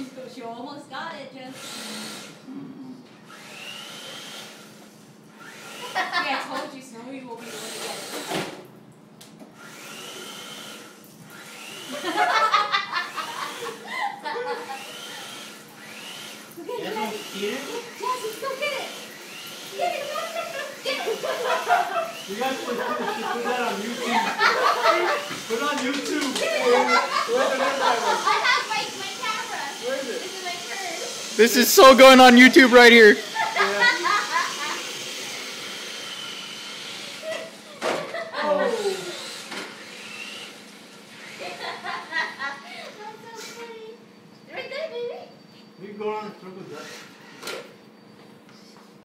she's she almost got it, just. yeah, I told you, Snowy will be the one to get it. Go get it, That's Jazzy. what scared? Jazzy, go get it. Get it, get it. You guys put, put, put that on YouTube. put it on YouTube. This is so going on YouTube right here. Baby. We go on through with that.